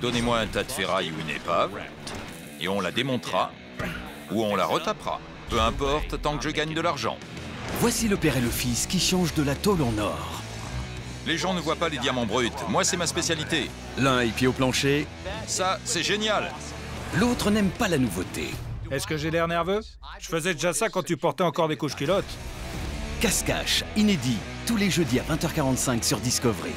Donnez-moi un tas de ferraille ou une épave, et on la démontera, ou on la retapera. Peu importe, tant que je gagne de l'argent. Voici le père et le fils qui changent de la tôle en or. Les gens ne voient pas les diamants bruts. Moi, c'est ma spécialité. L'un est pied au plancher, Ça, c'est génial. l'autre n'aime pas la nouveauté. Est-ce que j'ai l'air nerveux? Je faisais déjà ça quand tu portais encore des couches culottes. Casse-cache, inédit, tous les jeudis à 20h45 sur Discovery.